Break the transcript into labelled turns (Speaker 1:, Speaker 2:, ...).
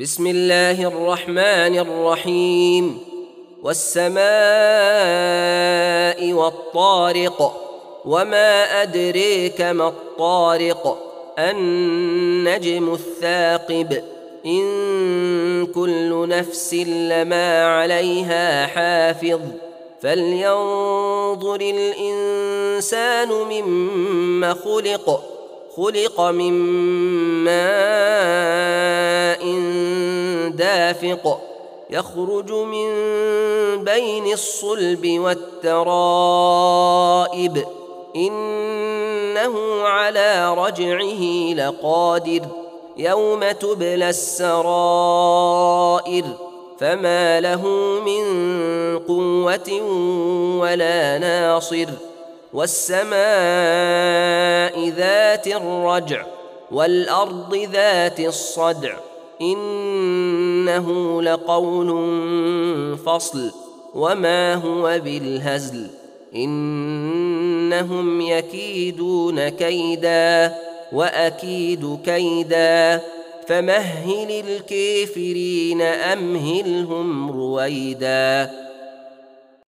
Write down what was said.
Speaker 1: بسم الله الرحمن الرحيم. والسماء والطارق وما أدريك ما الطارق. النجم الثاقب. إن كل نفس لما عليها حافظ. فلينظر الإنسان مما خلق. خلق من ماء دافق يخرج من بين الصلب والترائب إنه على رجعه لقادر يوم تبلى السرائر فما له من قوة ولا ناصر والسماء ذات الرجع والأرض ذات الصدع إنه لقول فصل وما هو بالهزل إنهم يكيدون كيدا وأكيد كيدا فمهل الكافرين أمهلهم رويدا